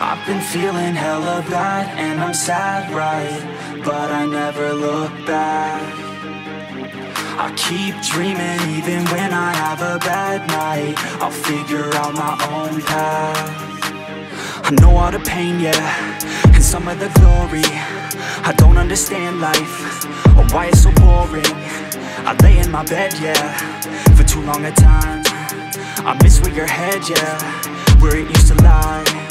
I've been feeling hella bad and I'm sad, right? But I never look back. I keep dreaming even when I have a bad night. I'll figure out my own path. I know all the pain, yeah, and some of the glory. I don't understand life, or why it's so boring. I lay in my bed, yeah, for too long a time. I miss where your head, yeah, where it used to lie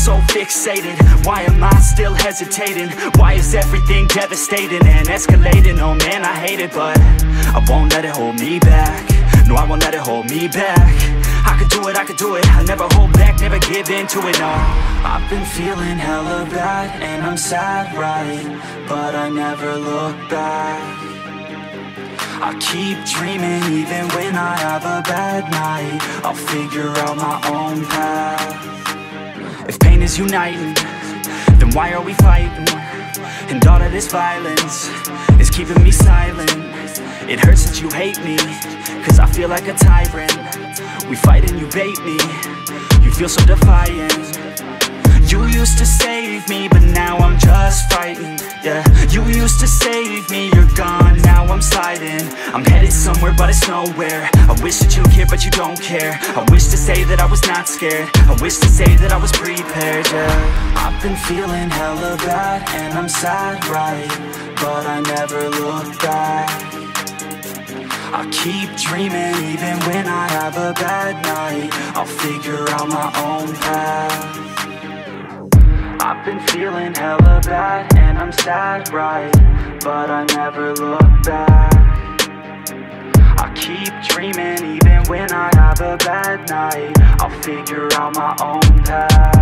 so fixated? Why am I still hesitating? Why is everything devastating and escalating? Oh man, I hate it, but I won't let it hold me back No, I won't let it hold me back I could do it, I could do it I'll never hold back, never give in to it, no I've been feeling hella bad and I'm sad, right? But I never look back I keep dreaming even when I have a bad night I'll figure out my own path is uniting, then why are we fighting? And all of this violence is keeping me silent. It hurts that you hate me, cause I feel like a tyrant. We fight and you bait me, you feel so defiant you used to save me, you're gone, now I'm sliding. I'm headed somewhere, but it's nowhere. I wish that you cared, but you don't care. I wish to say that I was not scared. I wish to say that I was prepared, yeah. I've been feeling hella bad, and I'm sad, right? But I never look back. I keep dreaming even when I have a bad night. I'll figure out my own path. I've been feeling hella bad I'm sad, right? But I never look back I keep dreaming even when I have a bad night I'll figure out my own path